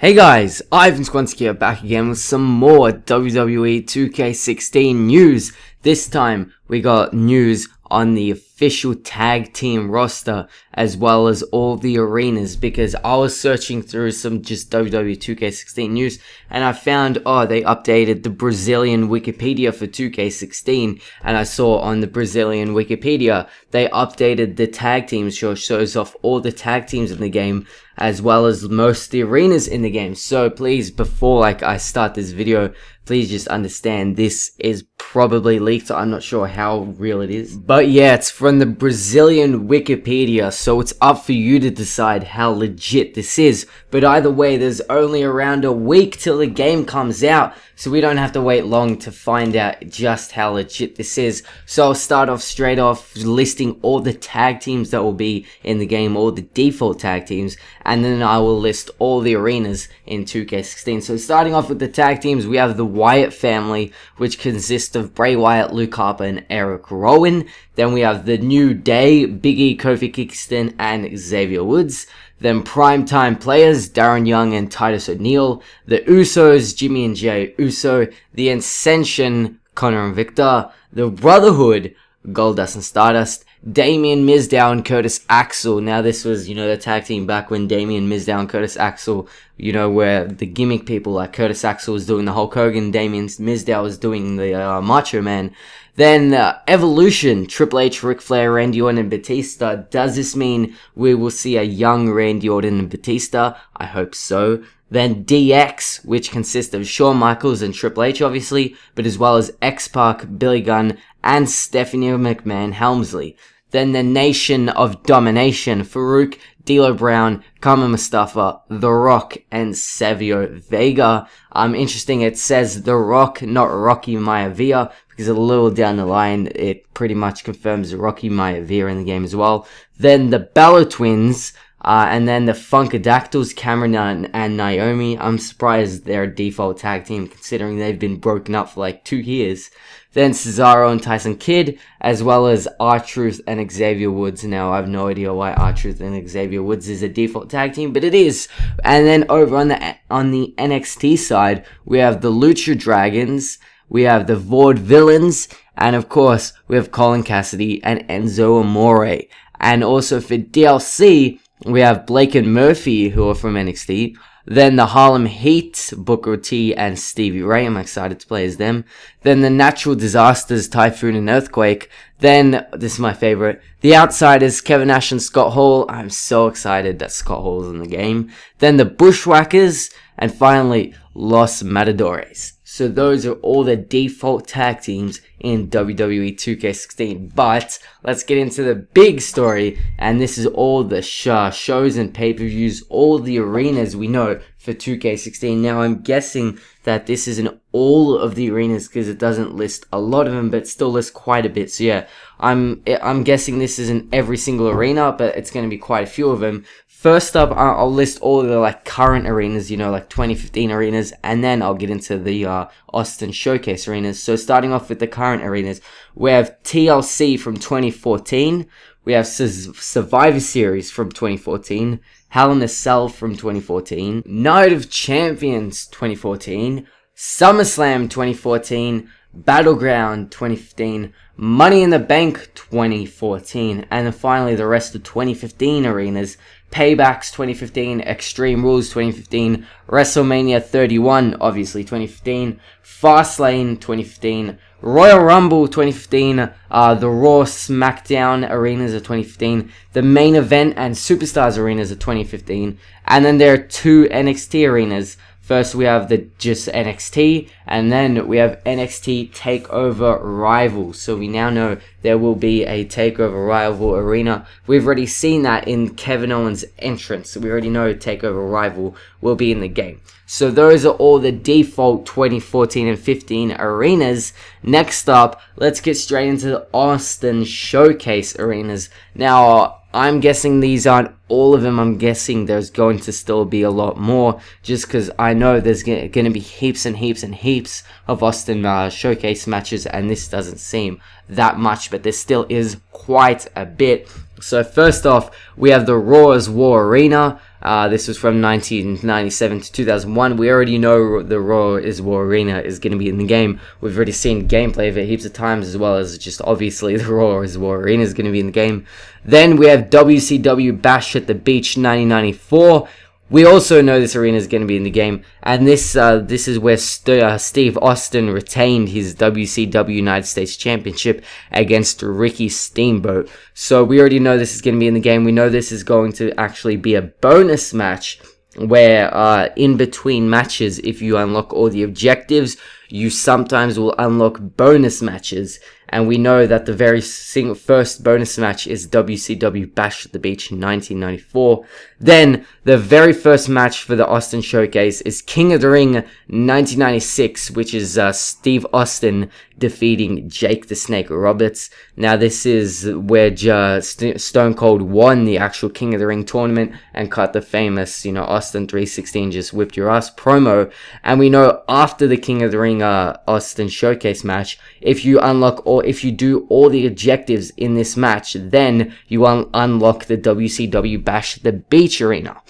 Hey guys, Ivan Squansky here back again with some more WWE 2K16 news. This time we got news on the official tag team roster as well as all the arenas because I was searching through some just WWE 2K16 news and I found oh they updated the Brazilian Wikipedia for 2K16 and I saw on the Brazilian Wikipedia they updated the tag teams which shows off all the tag teams in the game as well as most the arenas in the game. So please before like I start this video please just understand this is probably leaked. I'm not sure how real it is. But yeah, it's from the Brazilian Wikipedia, so it's up for you to decide how legit this is. But either way, there's only around a week till the game comes out, so we don't have to wait long to find out just how legit this is. So I'll start off straight off listing all the tag teams that will be in the game, all the default tag teams, and then I will list all the arenas in 2K16. So starting off with the tag teams, we have the Wyatt family, which consists of Bray Wyatt, Luke Harper, and Eric Rowan. Then we have the New Day, Biggie, Kofi Kingston, and Xavier Woods. Then primetime players, Darren Young and Titus O'Neil. The Usos, Jimmy and Jay Uso. The Ascension, Connor and Victor. The Brotherhood, Goldust and Stardust. Damien Mizdow and Curtis Axel. Now this was, you know, the tag team back when Damien Mizdow and Curtis Axel, you know, where the gimmick people like Curtis Axel was doing the Hulk Hogan, Damien Mizdow was doing the uh, Macho Man. Then uh, Evolution, Triple H, Ric Flair, Randy Orton, and Batista. Does this mean we will see a young Randy Orton and Batista? I hope so. Then DX, which consists of Shawn Michaels and Triple H, obviously, but as well as X-Pac, Billy Gunn, and Stephanie McMahon Helmsley. Then the Nation of Domination, Farouk, D'Lo Brown, Kama Mustafa, The Rock, and Savio Vega. Um, interesting, it says The Rock, not Rocky Maivia, because a little down the line, it pretty much confirms Rocky Maivia in the game as well. Then the Bella Twins, uh, and then the Funkadactyls, Cameron and, and, Naomi. I'm surprised they're a default tag team considering they've been broken up for like two years. Then Cesaro and Tyson Kidd, as well as R-Truth and Xavier Woods. Now, I have no idea why R-Truth and Xavier Woods is a default tag team, but it is. And then over on the, on the NXT side, we have the Lucha Dragons, we have the Vaudevillains, and of course, we have Colin Cassady and Enzo Amore. And also for DLC, we have Blake and Murphy, who are from NXT. Then the Harlem Heat, Booker T and Stevie Ray. I'm excited to play as them. Then the Natural Disasters, Typhoon and Earthquake. Then, this is my favorite, The Outsiders, Kevin Nash and Scott Hall. I'm so excited that Scott Hall is in the game. Then the Bushwhackers. And finally, Los Matadores. So those are all the default tag teams in WWE 2K16. But let's get into the big story, and this is all the sh shows and pay-per-views, all the arenas we know for 2K16. Now I'm guessing that this is in all of the arenas because it doesn't list a lot of them, but still lists quite a bit. So yeah, I'm I'm guessing this is in every single arena, but it's going to be quite a few of them. First up, I'll list all the like current arenas, you know, like 2015 arenas, and then I'll get into the uh, Austin Showcase arenas. So starting off with the current arenas, we have TLC from 2014, we have Survivor Series from 2014, Hell in a Cell from 2014, Night of Champions 2014, SummerSlam 2014, Battleground 2015, Money in the Bank 2014, and finally the rest of 2015 arenas. Paybacks 2015, Extreme Rules 2015, WrestleMania 31, obviously 2015, Fastlane 2015, Royal Rumble 2015, uh, the Raw SmackDown arenas of 2015, the main event and Superstars arenas of 2015, and then there are two NXT arenas. First, we have the just NXT, and then we have NXT Takeover Rival. So we now know there will be a Takeover Rival arena. We've already seen that in Kevin Owens' entrance. We already know Takeover Rival will be in the game. So those are all the default 2014 and 15 arenas. Next up, let's get straight into the Austin Showcase arenas. Now, I'm guessing these aren't all of them. I'm guessing there's going to still be a lot more just because I know there's going to be heaps and heaps and heaps of Austin uh, showcase matches and this doesn't seem that much, but there still is quite a bit. So first off, we have the Raw's War Arena. Uh, this was from 1997 to 2001. We already know the Raw is War Arena is going to be in the game. We've already seen gameplay of it heaps of times, as well as just obviously the Raw is War Arena is going to be in the game. Then we have WCW Bash at the Beach 1994. We also know this arena is going to be in the game, and this uh, this is where St uh, Steve Austin retained his WCW United States Championship against Ricky Steamboat. So we already know this is going to be in the game. We know this is going to actually be a bonus match where uh, in between matches, if you unlock all the objectives, you sometimes will unlock bonus matches and we know that the very single first bonus match is WCW Bash at the Beach in 1994. Then the very first match for the Austin Showcase is King of the Ring 1996, which is uh, Steve Austin defeating Jake the Snake Roberts. Now this is where uh, Stone Cold won the actual King of the Ring tournament and cut the famous, you know, Austin 316 just whipped your ass promo. And we know after the King of the Ring uh, Austin Showcase match, if you unlock or if you do all the objectives in this match, then you un unlock the WCW Bash the Beach Arena.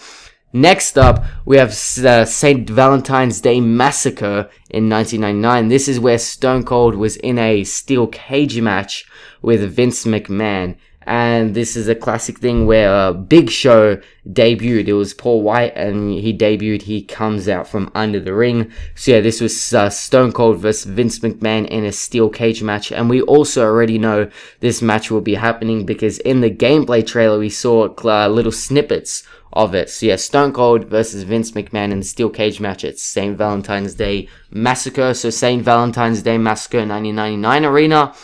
Next up, we have uh, St. Valentine's Day Massacre in 1999. This is where Stone Cold was in a steel cage match with Vince McMahon and this is a classic thing where uh, Big Show debuted. It was Paul White, and he debuted. He comes out from under the ring. So yeah, this was uh, Stone Cold versus Vince McMahon in a steel cage match, and we also already know this match will be happening because in the gameplay trailer we saw uh, little snippets of it. So yeah, Stone Cold versus Vince McMahon in the steel cage match at St. Valentine's Day Massacre. So St. Valentine's Day Massacre 1999 arena.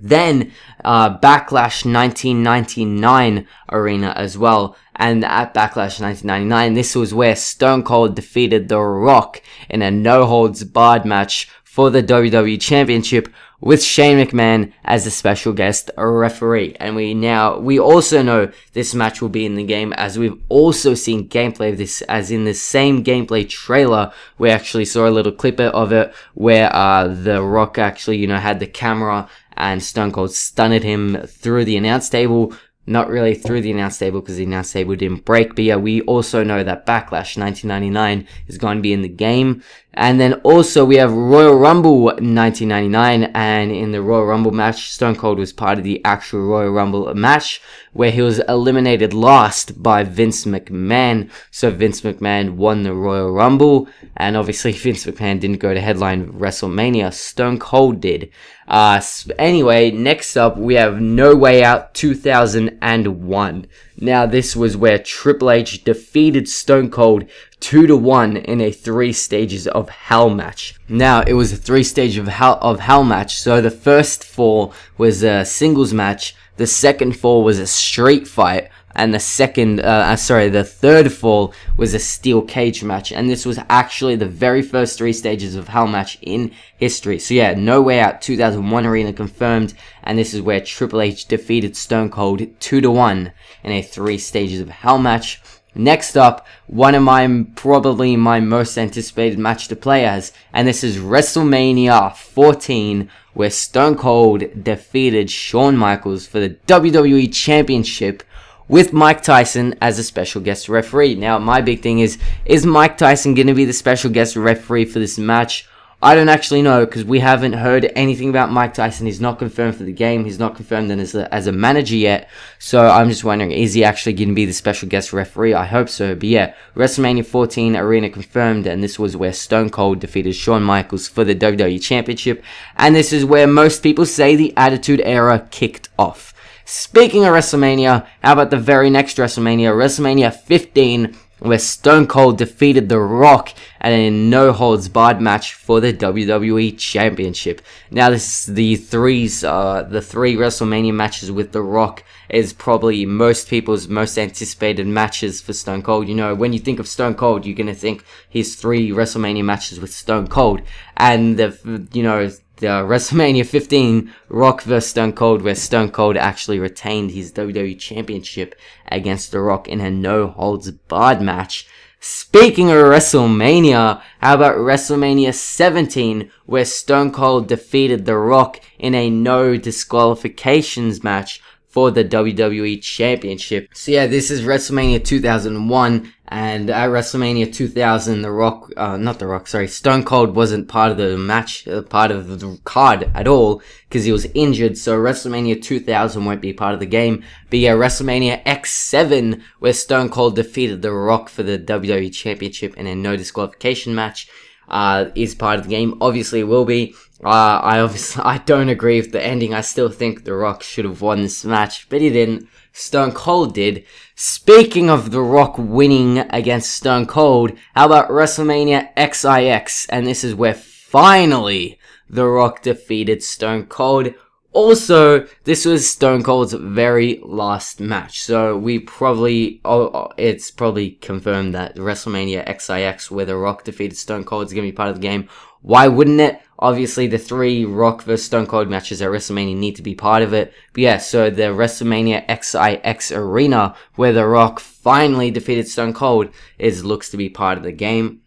Then uh, Backlash 1999 arena as well. And at Backlash 1999, this was where Stone Cold defeated The Rock in a no holds barred match for the WWE Championship with Shane McMahon as a special guest referee. And we now, we also know this match will be in the game as we've also seen gameplay of this as in the same gameplay trailer. We actually saw a little clip of it where, uh, The Rock actually, you know, had the camera and Stone Cold stunned him through the announce table. Not really through the announce table because the announce table didn't break. But yeah, we also know that Backlash 1999 is going to be in the game. And then also we have Royal Rumble 1999 and in the Royal Rumble match, Stone Cold was part of the actual Royal Rumble match where he was eliminated last by Vince McMahon. So Vince McMahon won the Royal Rumble and obviously Vince McMahon didn't go to headline WrestleMania. Stone Cold did. Uh, anyway, next up we have No Way Out 2001. Now this was where Triple H defeated Stone Cold 2 to 1 in a 3 stages of hell match. Now it was a 3 stage of hell of hell match. So the first four was a singles match, the second four was a street fight, and the second, uh, uh, sorry, the third fall was a steel cage match, and this was actually the very first three stages of Hell match in history. So yeah, No Way Out 2001 Arena confirmed, and this is where Triple H defeated Stone Cold 2 to 1 in a three stages of Hell match. Next up, one of my, probably my most anticipated match to play as, and this is WrestleMania 14, where Stone Cold defeated Shawn Michaels for the WWE Championship with Mike Tyson as a special guest referee. Now, my big thing is, is Mike Tyson going to be the special guest referee for this match? I don't actually know because we haven't heard anything about Mike Tyson. He's not confirmed for the game. He's not confirmed as a, as a manager yet. So I'm just wondering, is he actually going to be the special guest referee? I hope so. But yeah, WrestleMania 14 arena confirmed, and this was where Stone Cold defeated Shawn Michaels for the WWE Championship. And this is where most people say the Attitude Era kicked off. Speaking of WrestleMania, how about the very next WrestleMania, WrestleMania 15, where Stone Cold defeated The Rock at a no holds barred match for the WWE Championship. Now, this is the threes, uh, the three WrestleMania matches with The Rock is probably most people's most anticipated matches for Stone Cold. You know, when you think of Stone Cold, you're gonna think his three WrestleMania matches with Stone Cold, and the you know the uh, WrestleMania 15 Rock vs Stone Cold, where Stone Cold actually retained his WWE Championship against The Rock in a no holds barred match. Speaking of WrestleMania, how about WrestleMania 17, where Stone Cold defeated The Rock in a no disqualifications match for the WWE Championship. So yeah, this is WrestleMania 2001, and at WrestleMania 2000, The Rock, uh, not The Rock, sorry, Stone Cold wasn't part of the match, uh, part of the card at all, because he was injured, so WrestleMania 2000 won't be part of the game. But yeah, WrestleMania X7, where Stone Cold defeated The Rock for the WWE Championship in a no disqualification match, uh, is part of the game. Obviously, will be. Uh, I obviously I don't agree with the ending. I still think The Rock should have won this match, but he didn't. Stone Cold did. Speaking of The Rock winning against Stone Cold, how about WrestleMania XIX? And this is where finally The Rock defeated Stone Cold. Also, this was Stone Cold's very last match, so we probably, oh, oh it's probably confirmed that WrestleMania XIX, where The Rock defeated Stone Cold, is going to be part of the game. Why wouldn't it? Obviously, the three Rock vs Stone Cold matches at WrestleMania need to be part of it. But yeah, so the WrestleMania XIX arena, where The Rock finally defeated Stone Cold, is looks to be part of the game.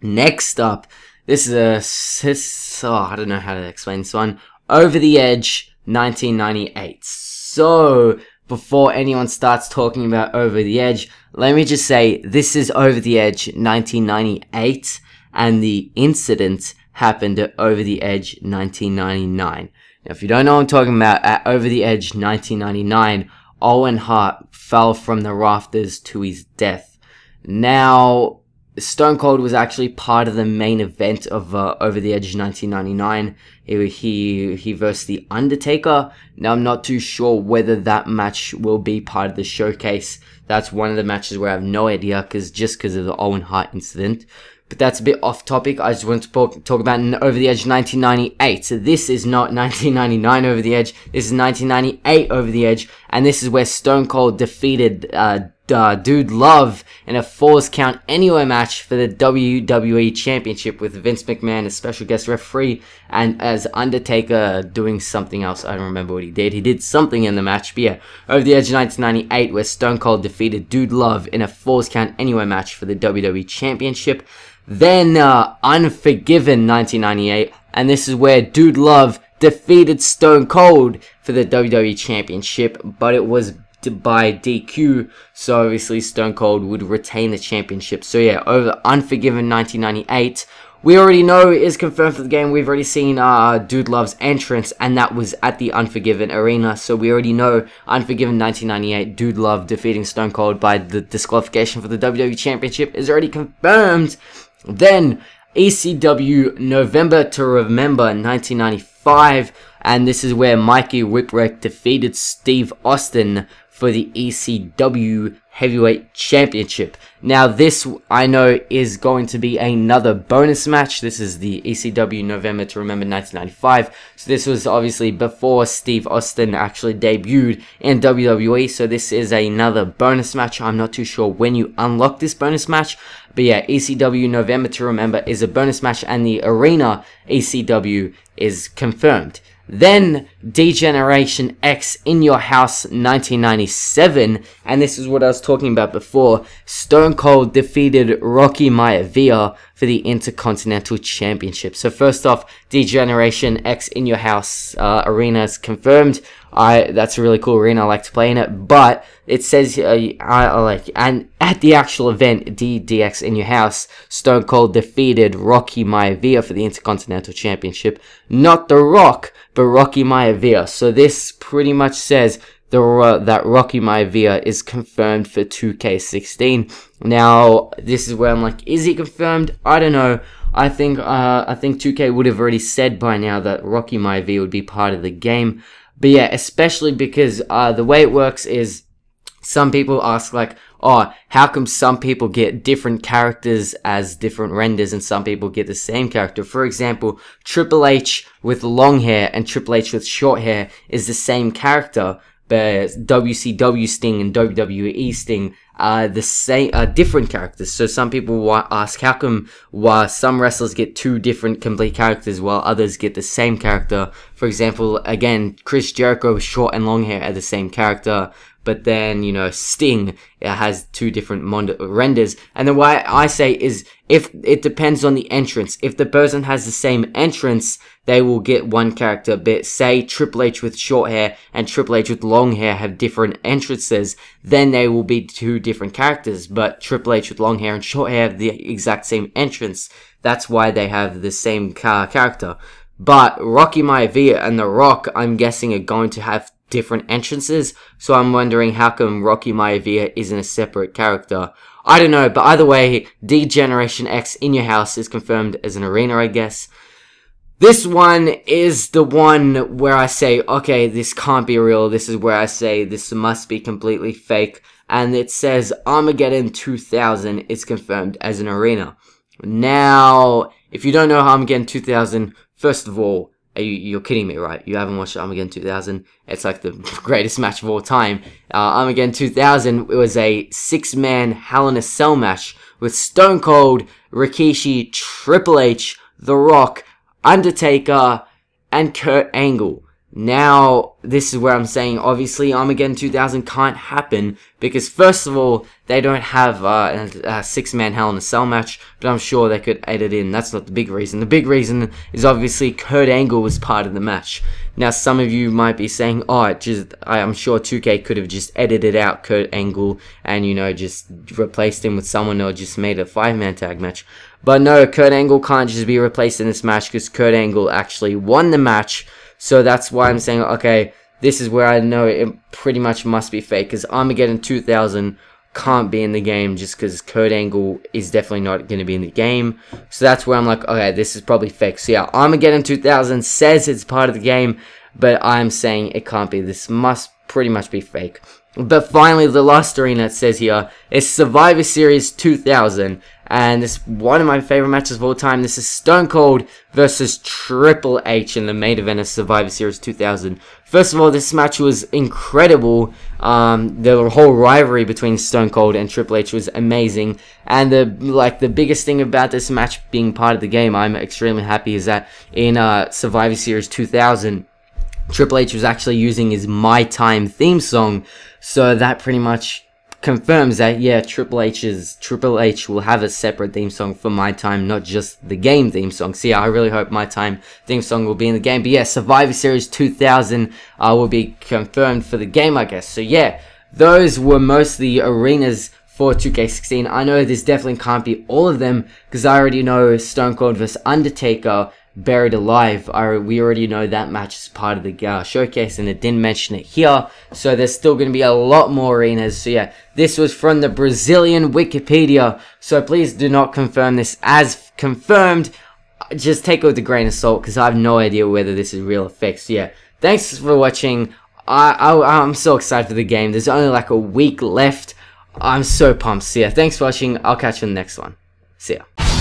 Next up, this is a, this, oh, I don't know how to explain this one. Over the Edge 1998. So, before anyone starts talking about Over the Edge, let me just say this is Over the Edge 1998 and the incident happened at Over the Edge 1999. Now, if you don't know what I'm talking about, at Over the Edge 1999, Owen Hart fell from the rafters to his death. Now, Stone Cold was actually part of the main event of uh, Over the Edge 1999. He, he he versed the Undertaker. Now I'm not too sure whether that match will be part of the showcase. That's one of the matches where I have no idea because just because of the Owen Hart incident. But that's a bit off topic. I just want to talk about Over the Edge 1998. So this is not 1999 Over the Edge. This is 1998 Over the Edge, and this is where Stone Cold defeated uh, uh, Dude Love in a Falls Count Anywhere match for the WWE Championship with Vince McMahon as special guest referee and as Undertaker doing something else. I don't remember what he did. He did something in the match, but yeah, over the edge of 1998 where Stone Cold defeated Dude Love in a Falls Count Anywhere match for the WWE Championship. Then uh, Unforgiven 1998, and this is where Dude Love defeated Stone Cold for the WWE Championship, but it was by DQ, so obviously Stone Cold would retain the championship. So yeah, over Unforgiven 1998, we already know is confirmed for the game. We've already seen uh, Dude Love's entrance, and that was at the Unforgiven arena. So we already know Unforgiven 1998, Dude Love defeating Stone Cold by the disqualification for the WWE Championship is already confirmed. Then ECW November to Remember 1995, and this is where Mikey Whipwreck defeated Steve Austin for the ECW Heavyweight Championship. Now, this I know is going to be another bonus match. This is the ECW November to Remember 1995. So, this was obviously before Steve Austin actually debuted in WWE. So, this is another bonus match. I'm not too sure when you unlock this bonus match. But yeah, ECW November to Remember is a bonus match, and the Arena ECW is confirmed. Then D-Generation X in Your House 1997, and this is what I was talking about before. Stone Cold defeated Rocky Maivia for the Intercontinental Championship. So first off, D-Generation X in Your House uh, arena is confirmed. I that's a really cool arena. I like to play in it, but it says uh, I like and at the actual event DDX in your house, Stone Cold defeated Rocky Maivia for the Intercontinental Championship. Not The Rock, but Rocky Maivia. So this pretty much says the that Rocky Maivia is confirmed for 2K16. Now this is where I'm like, is he confirmed? I don't know. I think uh, I think 2K would have already said by now that Rocky Maivia would be part of the game. But yeah, especially because uh, the way it works is some people ask like, oh, how come some people get different characters as different renders and some people get the same character? For example, Triple H with long hair and Triple H with short hair is the same character, but WCW Sting and WWE Sting are the same, are different characters. So some people ask, how come why some wrestlers get two different complete characters while others get the same character? For example, again, Chris Jericho with short and long hair are the same character, but then you know Sting has two different renders. And then why I say is if it depends on the entrance. If the person has the same entrance, they will get one character. But say Triple H with short hair and Triple H with long hair have different entrances, then they will be two different characters. But Triple H with long hair and short hair have the exact same entrance. That's why they have the same character. But Rocky Maivia and The Rock, I'm guessing, are going to have different entrances. So I'm wondering how come Rocky Maivia isn't a separate character. I don't know, but either way, D Generation X in your house is confirmed as an arena, I guess. This one is the one where I say, okay, this can't be real. This is where I say this must be completely fake. And it says Armageddon 2000 is confirmed as an arena. Now, if you don't know Armageddon 2000, first of all, you, you're kidding me, right? You haven't watched Armageddon 2000? It's like the greatest match of all time. Uh, Armageddon 2000 it was a six-man Hell in a Cell match with Stone Cold, Rikishi, Triple H, The Rock, Undertaker, and Kurt Angle. Now, this is where I'm saying, obviously, Armageddon 2000 can't happen because, first of all, they don't have uh, a, a six-man Hell in a Cell match, but I'm sure they could edit in. That's not the big reason. The big reason is obviously Kurt Angle was part of the match. Now, some of you might be saying, oh, just I'm sure 2K could have just edited out Kurt Angle and, you know, just replaced him with someone or just made a five-man tag match. But no, Kurt Angle can't just be replaced in this match because Kurt Angle actually won the match so that's why I'm saying, okay, this is where I know it pretty much must be fake. Because Armageddon 2000 can't be in the game just because Kurt Angle is definitely not going to be in the game. So that's where I'm like, okay, this is probably fake. So yeah, Armageddon 2000 says it's part of the game, but I'm saying it can't be. This must pretty much be fake. But finally, the last arena it says here is Survivor Series 2000 and this one of my favorite matches of all time. This is Stone Cold versus Triple H in the main event of Survivor Series 2000. First of all, this match was incredible. Um, the whole rivalry between Stone Cold and Triple H was amazing, and the like the biggest thing about this match being part of the game, I'm extremely happy, is that in uh, Survivor Series 2000. Triple H was actually using his My Time theme song, so that pretty much confirms that yeah, Triple H's Triple H will have a separate theme song for My Time, not just the game theme song. So yeah, I really hope My Time theme song will be in the game. But yeah, Survivor Series 2000 uh, will be confirmed for the game, I guess. So yeah, those were most the arenas for 2K16. I know this definitely can't be all of them because I already know Stone Cold vs Undertaker Buried Alive, I, we already know that match is part of the uh, showcase and it didn't mention it here. So there's still going to be a lot more arenas. So yeah, this was from the Brazilian Wikipedia. So please do not confirm this as confirmed. Just take it with a grain of salt because I have no idea whether this is real or fake. So yeah, thanks for watching. I, I, I'm so excited for the game. There's only like a week left. I'm so pumped. So yeah, thanks for watching. I'll catch you in the next one. See ya.